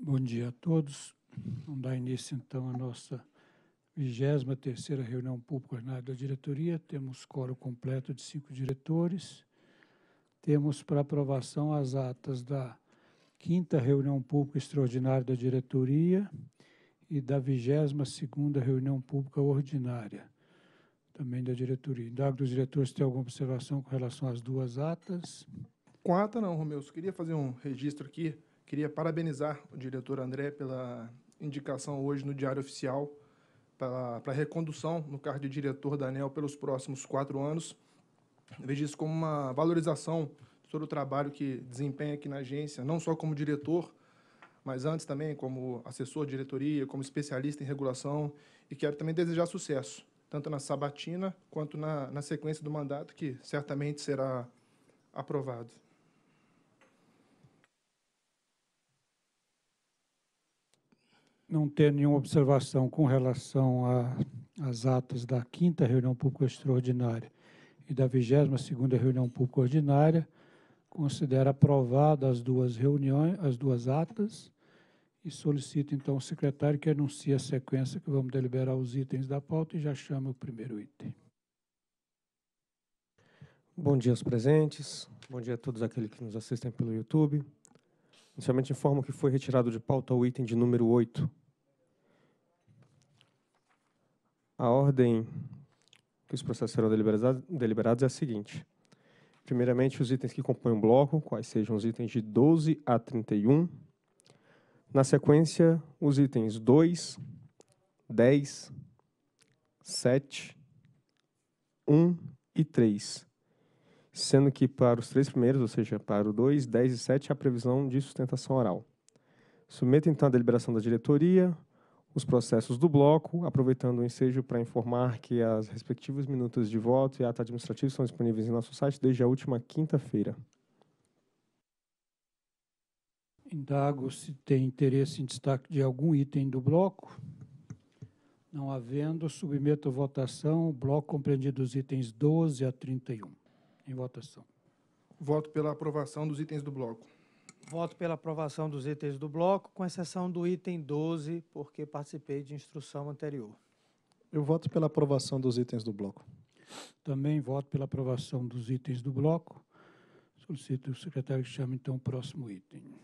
Bom dia a todos. Vamos dar início, então, à nossa 23ª reunião pública da diretoria. Temos coro completo de cinco diretores. Temos para aprovação as atas da quinta reunião pública extraordinária da diretoria e da 22ª reunião pública ordinária, também da diretoria. Indago dos diretores tem alguma observação com relação às duas atas. Com a ata não, Romeu. Só queria fazer um registro aqui. Queria parabenizar o diretor André pela indicação hoje no Diário Oficial para a recondução no cargo de diretor da ANEL pelos próximos quatro anos. Eu vejo isso como uma valorização de todo o trabalho que desempenha aqui na agência, não só como diretor, mas antes também como assessor de diretoria, como especialista em regulação, e quero também desejar sucesso, tanto na sabatina quanto na, na sequência do mandato, que certamente será aprovado. Não ter nenhuma observação com relação às atas da quinta reunião pública extraordinária e da 22ª reunião pública ordinária, considera aprovada as duas reuniões, as duas atas, e solicito então ao secretário que anuncie a sequência que vamos deliberar os itens da pauta e já chama o primeiro item. Bom dia aos presentes, bom dia a todos aqueles que nos assistem pelo YouTube. Inicialmente informo que foi retirado de pauta o item de número 8. A ordem que os processos serão deliberados é a seguinte. Primeiramente, os itens que compõem o bloco, quais sejam os itens de 12 a 31. Na sequência, os itens 2, 10, 7, 1 e 3. Sendo que para os três primeiros, ou seja, para o 2, 10 e 7, há previsão de sustentação oral. Submeto então à deliberação da diretoria os processos do bloco, aproveitando o ensejo para informar que as respectivas minutas de voto e ata administrativo são disponíveis em nosso site desde a última quinta-feira. Indago se tem interesse em destaque de algum item do bloco. Não havendo, submeto à votação o bloco compreendido dos itens 12 a 31. Em votação. Voto pela aprovação dos itens do bloco. Voto pela aprovação dos itens do bloco, com exceção do item 12, porque participei de instrução anterior. Eu voto pela aprovação dos itens do bloco. Também voto pela aprovação dos itens do bloco. Solicito o secretário que chame, então, o próximo item.